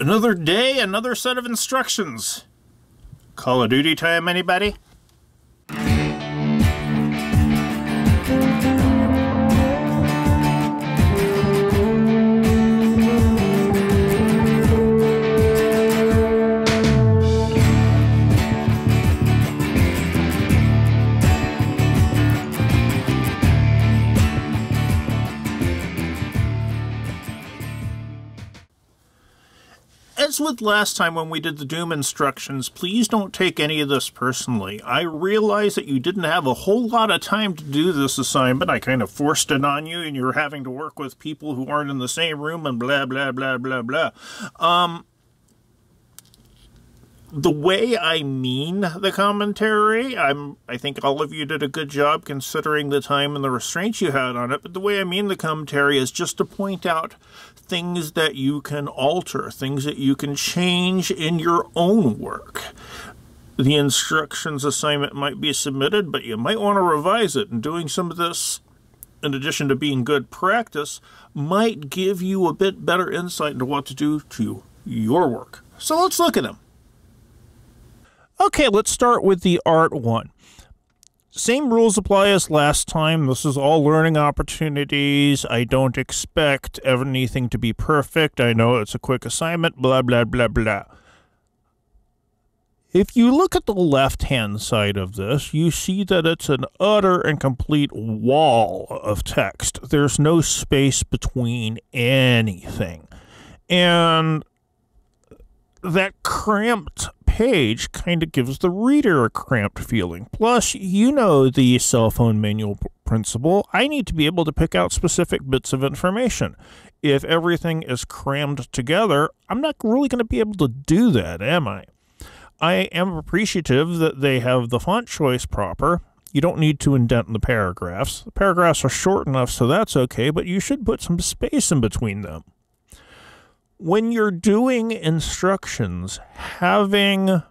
Another day, another set of instructions. Call of Duty time, anybody? As with last time when we did the Doom instructions, please don't take any of this personally. I realize that you didn't have a whole lot of time to do this assignment. I kind of forced it on you, and you're having to work with people who aren't in the same room and blah, blah, blah, blah, blah. Um, the way I mean the commentary, I'm I think all of you did a good job considering the time and the restraints you had on it, but the way I mean the commentary is just to point out things that you can alter, things that you can change in your own work. The instructions assignment might be submitted, but you might want to revise it, and doing some of this in addition to being good practice, might give you a bit better insight into what to do to your work. So let's look at them. Okay, let's start with the art one. Same rules apply as last time. This is all learning opportunities. I don't expect anything to be perfect. I know it's a quick assignment, blah, blah, blah, blah. If you look at the left-hand side of this, you see that it's an utter and complete wall of text. There's no space between anything. And that cramped page kind of gives the reader a cramped feeling. Plus, you know the cell phone manual principle. I need to be able to pick out specific bits of information. If everything is crammed together, I'm not really going to be able to do that, am I? I am appreciative that they have the font choice proper. You don't need to indent the paragraphs. The paragraphs are short enough, so that's okay, but you should put some space in between them when you're doing instructions, having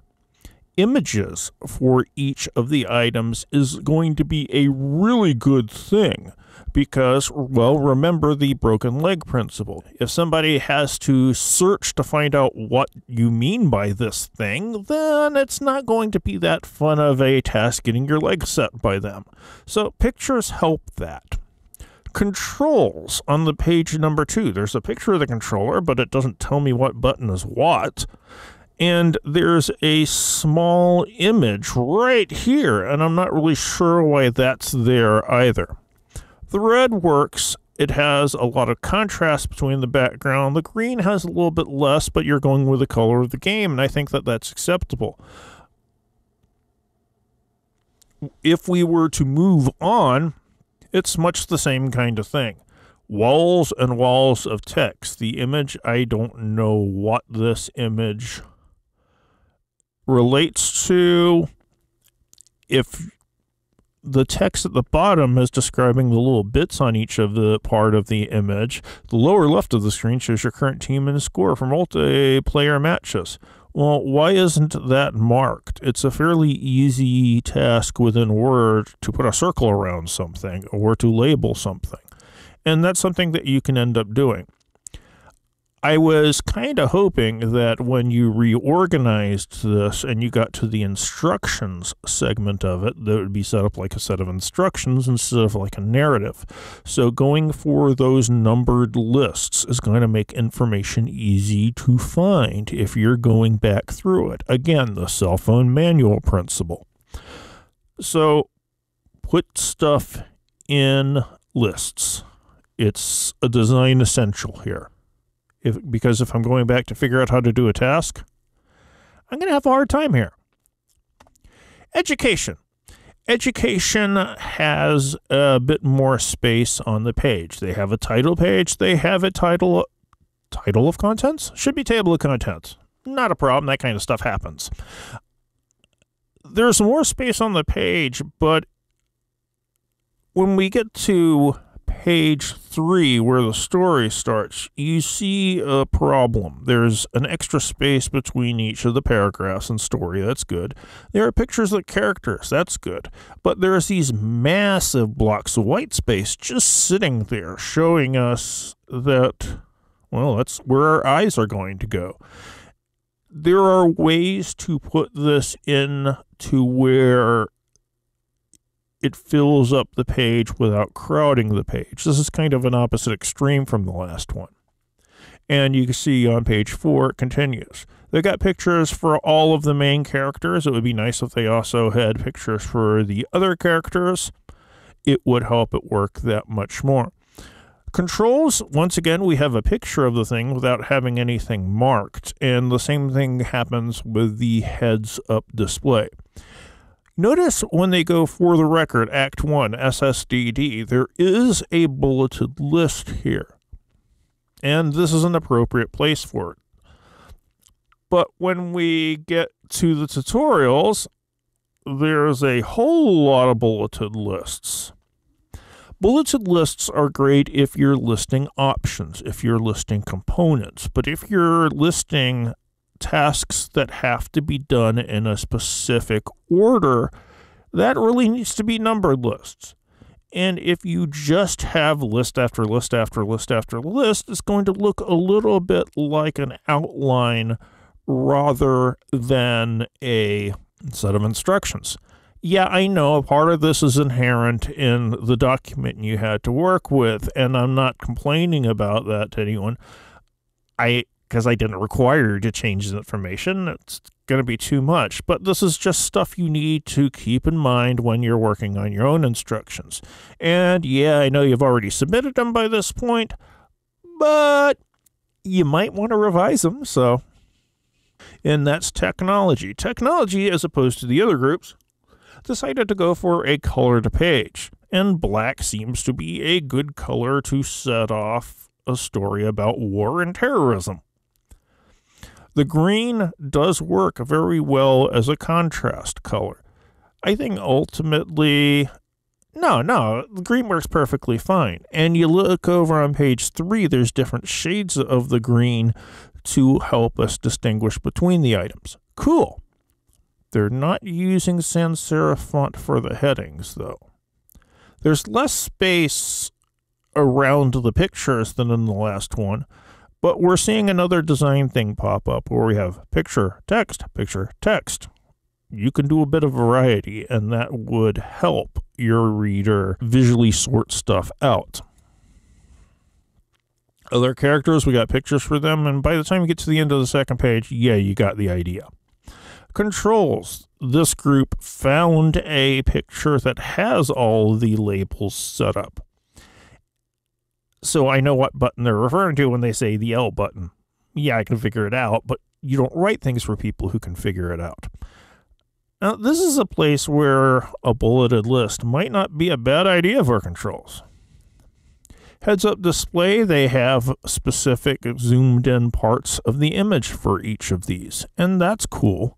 images for each of the items is going to be a really good thing because, well, remember the broken leg principle. If somebody has to search to find out what you mean by this thing, then it's not going to be that fun of a task getting your leg set by them. So pictures help that controls on the page number two. There's a picture of the controller, but it doesn't tell me what button is what. And there's a small image right here, and I'm not really sure why that's there either. The red works. It has a lot of contrast between the background. The green has a little bit less, but you're going with the color of the game, and I think that that's acceptable. If we were to move on, it's much the same kind of thing. Walls and walls of text. The image, I don't know what this image relates to. If the text at the bottom is describing the little bits on each of the part of the image. The lower left of the screen shows your current team and score for multiplayer matches. Well, why isn't that marked? It's a fairly easy task within Word to put a circle around something or to label something. And that's something that you can end up doing. I was kind of hoping that when you reorganized this and you got to the instructions segment of it, that it would be set up like a set of instructions instead of like a narrative. So going for those numbered lists is going to make information easy to find if you're going back through it. Again, the cell phone manual principle. So put stuff in lists. It's a design essential here if because if I'm going back to figure out how to do a task, I'm going to have a hard time here. Education. Education has a bit more space on the page. They have a title page. They have a title title of contents. Should be table of contents. Not a problem. That kind of stuff happens. There's more space on the page, but when we get to page three, where the story starts, you see a problem. There's an extra space between each of the paragraphs and story. That's good. There are pictures of characters. That's good. But there's these massive blocks of white space just sitting there, showing us that, Well, that's where our eyes are going to go. There are ways to put this in to where it fills up the page without crowding the page. This is kind of an opposite extreme from the last one. And you can see on page four, it continues. They got pictures for all of the main characters. It would be nice if they also had pictures for the other characters. It would help it work that much more. Controls, once again, we have a picture of the thing without having anything marked, and the same thing happens with the heads up display. Notice when they go for the record, Act 1, SSDD, there is a bulleted list here. And this is an appropriate place for it. But when we get to the tutorials, there's a whole lot of bulleted lists. Bulleted lists are great if you're listing options, if you're listing components, but if you're listing tasks that have to be done in a specific order, that really needs to be numbered lists. And if you just have list after list after list after list, it's going to look a little bit like an outline rather than a set of instructions. Yeah, I know a part of this is inherent in the document you had to work with, and I'm not complaining about that to anyone. I because I didn't require you to change the information. It's going to be too much. But this is just stuff you need to keep in mind when you're working on your own instructions. And yeah, I know you've already submitted them by this point, but you might want to revise them. So, and that's technology. Technology, as opposed to the other groups, decided to go for a colored page. And black seems to be a good color to set off a story about war and terrorism. The green does work very well as a contrast color. I think ultimately, no, no, the green works perfectly fine. And you look over on page three, there's different shades of the green to help us distinguish between the items. Cool. They're not using sans serif font for the headings, though. There's less space around the pictures than in the last one, but we're seeing another design thing pop up where we have picture, text, picture, text. You can do a bit of variety, and that would help your reader visually sort stuff out. Other characters, we got pictures for them, and by the time you get to the end of the second page, yeah, you got the idea. Controls. This group found a picture that has all the labels set up so I know what button they're referring to when they say the L button. Yeah, I can figure it out, but you don't write things for people who can figure it out. Now, this is a place where a bulleted list might not be a bad idea for controls. Heads up display, they have specific zoomed in parts of the image for each of these, and that's cool.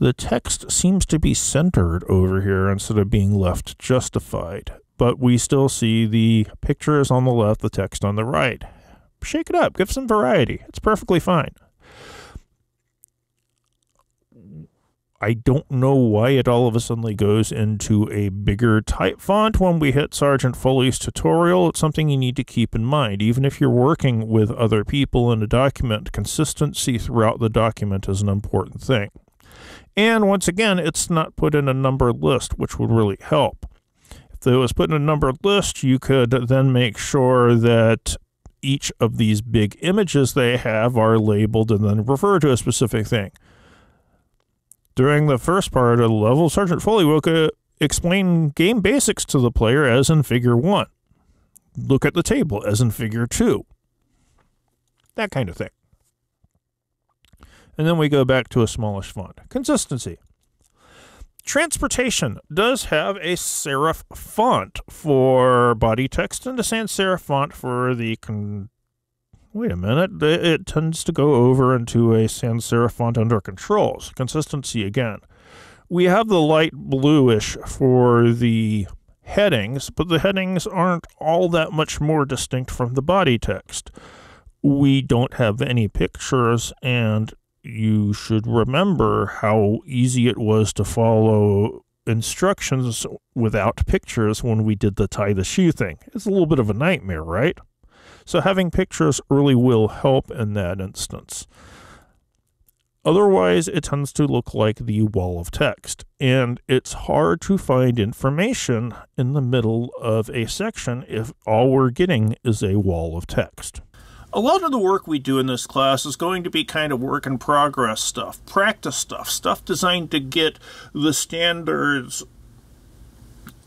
The text seems to be centered over here instead of being left justified but we still see the pictures on the left, the text on the right. Shake it up, give some variety. It's perfectly fine. I don't know why it all of a sudden goes into a bigger type font when we hit Sergeant Foley's tutorial. It's something you need to keep in mind. Even if you're working with other people in a document, consistency throughout the document is an important thing. And once again, it's not put in a numbered list, which would really help it was put in a numbered list, you could then make sure that each of these big images they have are labeled and then refer to a specific thing. During the first part of the level, Sergeant Foley will explain game basics to the player as in Figure 1. Look at the table as in Figure 2. That kind of thing. And then we go back to a smallish font. Consistency. Transportation does have a serif font for body text and a sans serif font for the. Con- Wait a minute. It tends to go over into a sans serif font under controls. Consistency again. We have the light bluish for the headings, but the headings aren't all that much more distinct from the body text. We don't have any pictures, and you should remember how easy it was to follow instructions without pictures when we did the tie the shoe thing. It's a little bit of a nightmare, right? So having pictures really will help in that instance. Otherwise, it tends to look like the wall of text, and it's hard to find information in the middle of a section if all we're getting is a wall of text. A lot of the work we do in this class is going to be kind of work in progress stuff, practice stuff, stuff designed to get the standards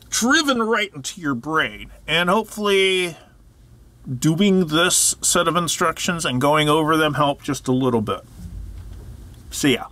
driven right into your brain. And hopefully, doing this set of instructions and going over them help just a little bit. See ya.